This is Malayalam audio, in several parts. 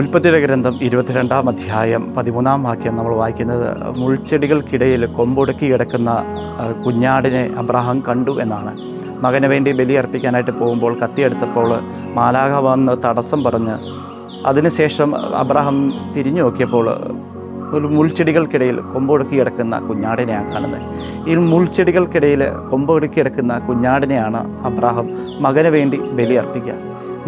ഉൽപ്പത്തിയുടെ ഗ്രന്ഥം ഇരുപത്തിരണ്ടാം അധ്യായം പതിമൂന്നാം വാക്യം നമ്മൾ വായിക്കുന്നത് മുൾച്ചെടികൾക്കിടയിൽ കൊമ്പൊടുക്കി കിടക്കുന്ന കുഞ്ഞാടിനെ അബ്രഹാം കണ്ടു എന്നാണ്. മകന് വേണ്ടി ബലിയർപ്പിക്കാനായിട്ട് പോകുമ്പോൾ കത്തിയെടുത്തപ്പോൾ മാലാഖ വന്ന് തടസ്സം പറഞ്ഞ് അതിനുശേഷം അബ്രഹാം തിരിഞ്ഞു നോക്കിയപ്പോൾ ഒരു മുൾച്ചെടികൾക്കിടയിൽ കൊമ്പൊടുക്കി കിടക്കുന്ന കുഞ്ഞാടിനെയാണ് കാണുന്നത്. ഈ മുൾച്ചെടികൾക്കിടയിൽ കൊമ്പൊടുക്കി കിടക്കുന്ന കുഞ്ഞാടിനെയാണ് അബ്രാഹം മകന് വേണ്ടി ബലിയർപ്പിക്കുക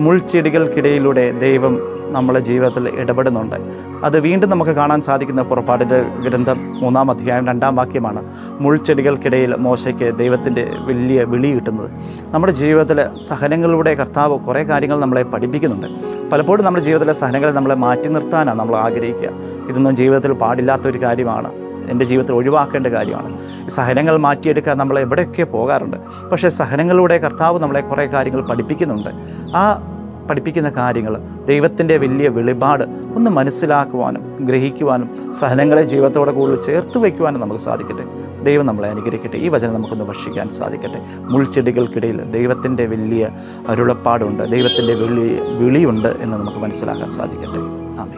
മുൾച്ചെടികൾക്കിടയിലൂടെ ദൈവം നമ്മളെ ജീവിതത്തിൽ ഇടപെടുന്നുണ്ട്. അത് വീണ്ടും നമുക്ക് കാണാൻ സാധിക്കുന്ന പുറപ്പാടിന്റെ ഗ്രന്ഥം മൂന്നാം അധ്യായം രണ്ടാം വാക്യമാണ്. മുൾച്ചെടികൾക്കിടയിൽ മോശയ്ക്ക് ദൈവത്തിന്റെ വലിയ വിളി കിട്ടുന്നത്. നമ്മുടെ ജീവിതത്തിൽ സഹനങ്ങളിലൂടെ കർത്താവ് കുറേ കാര്യങ്ങൾ നമ്മളെ പഠിപ്പിക്കുന്നുണ്ട്. പലപ്പോഴും നമ്മുടെ ജീവിതത്തിലെ സഹനങ്ങളെ നമ്മളെ മാറ്റി നിർത്താനാണ് നമ്മൾ ആഗ്രഹിക്കുക. ഇതൊന്നും ജീവിതത്തിൽ പാടില്ലാത്ത ഒരു കാര്യമാണ്. എന്റെ ജീവിതത്തിൽ ഒഴിവാക്കേണ്ട കാര്യമാണ്. സഹനങ്ങൾ മാറ്റിയെടുക്കാൻ നമ്മൾ എവിടെയൊക്കെ പോകാറുണ്ട്. പക്ഷേ സഹനങ്ങളിലൂടെ കർത്താവ് നമ്മളെ കുറേ കാര്യങ്ങൾ പഠിപ്പിക്കുന്നുണ്ട്. ആ പഠിപ്പിക്കുന്ന കാര്യങ്ങൾ ദൈവത്തിന്റെ വലിയ വെളിപാട് ഒന്ന് മനസ്സിലാക്കുവാനും ഗ്രഹിക്കുവാനും സഹനങ്ങളെ ജീവിതത്തോടെ കൂടുതൽ ചേർത്ത് വയ്ക്കുവാനും നമുക്ക് സാധിക്കട്ടെ. ദൈവം നമ്മളെ അനുഗ്രഹിക്കട്ടെ. ഈ വചനം നമുക്കൊന്ന് ഭക്ഷിക്കാൻ സാധിക്കട്ടെ. മുൾച്ചെടികൾക്കിടയിൽ ദൈവത്തിന്റെ വലിയ അരുളപ്പാടുണ്ട് ദൈവത്തിന്റെ വിളി വിളിയുണ്ട് എന്ന് നമുക്ക് മനസ്സിലാക്കാൻ സാധിക്കട്ടെ. ആമേ